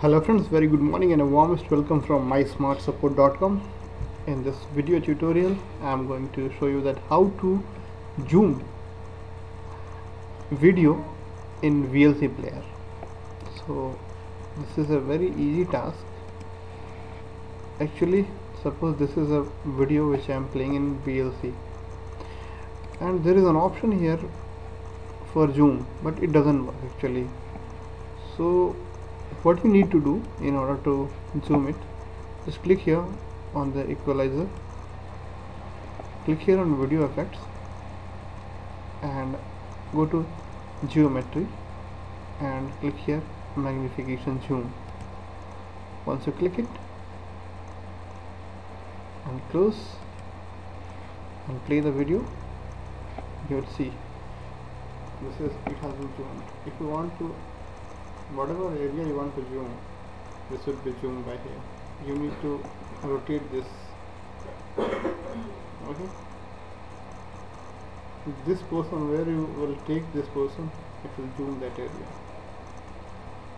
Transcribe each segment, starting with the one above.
Hello friends, very good morning and a warmest welcome from mysmartsupport.com. In this video tutorial, I am going to show you that how to zoom video in VLC player. So this is a very easy task. Actually, suppose this is a video which I am playing in VLC and there is an option here for zoom but it doesn't work actually so what you need to do in order to zoom it just click here on the equalizer. Click here on video effects and go to geometry and click here magnification zoom. Once you click it and close and play the video you will see. This is it has been zoomed. If you want to whatever area you want to zoom this will be zoomed by here. You need to rotate this. Okay. This person where you will take this person it will zoom that area.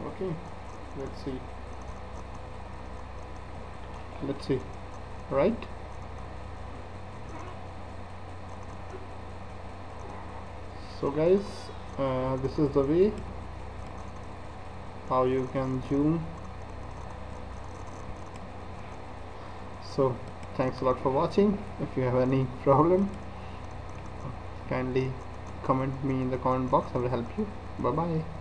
Okay. Let's see. Let's see. Right? So guys uh, this is the way how you can zoom so thanks a lot for watching. If you have any problem kindly comment me in the comment box. I will help you. Bye bye